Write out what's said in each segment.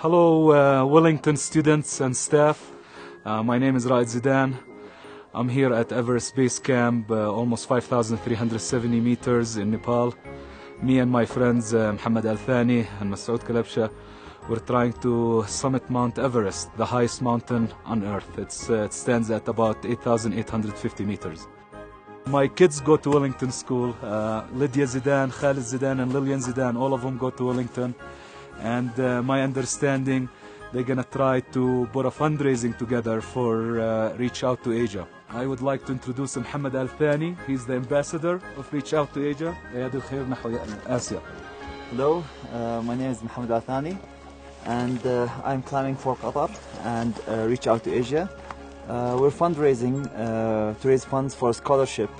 Hello, uh, Wellington students and staff. Uh, my name is Raed Zidan. I'm here at Everest Base Camp, uh, almost 5,370 meters in Nepal. Me and my friends uh, Muhammad Al Thani and Masoud Kalabsha, we're trying to summit Mount Everest, the highest mountain on earth. Uh, it stands at about 8,850 meters. My kids go to Wellington School. Uh, Lydia Zidan, Khalid Zidan, and Lillian Zidan, all of them go to Wellington and uh, my understanding they're gonna try to put a fundraising together for uh, Reach Out to Asia. I would like to introduce Mohammed Al Thani. He's the ambassador of Reach Out to Asia. Hello, uh, my name is Mohammed Al Thani, and uh, I'm climbing for Qatar and uh, Reach Out to Asia. Uh, we're fundraising to raise funds for scholarship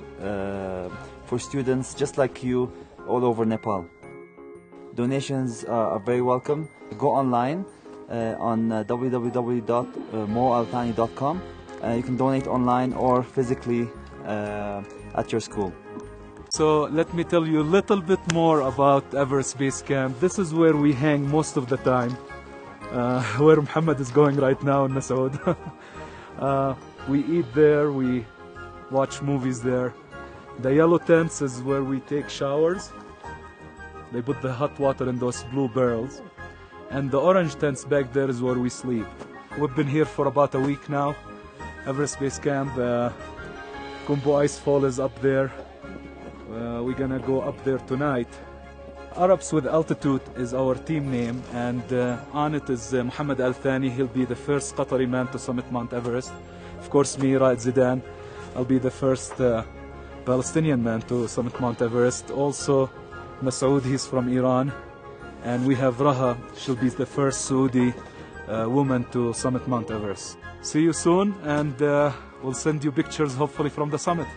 for students just like you all over Nepal. Donations are, are very welcome. Go online uh, on uh, www.moalthani.com. Uh, you can donate online or physically uh, at your school. So let me tell you a little bit more about Everest Base Camp. This is where we hang most of the time, uh, where Muhammad is going right now in Masoud. uh, we eat there, we watch movies there. The yellow tents is where we take showers. They put the hot water in those blue barrels. And the orange tents back there is where we sleep. We've been here for about a week now. Everest Base Camp, uh, Khumbu Icefall is up there. Uh, we're gonna go up there tonight. Arabs with Altitude is our team name, and uh, on it is uh, Muhammad Al Thani. He'll be the first Qatari man to summit Mount Everest. Of course, me, Raed Zidan, I'll be the first uh, Palestinian man to summit Mount Everest. Also, Masoud, he's from Iran. And we have Raha, she'll be the first Saudi uh, woman to summit Mount Everest. See you soon, and uh, we'll send you pictures hopefully from the summit.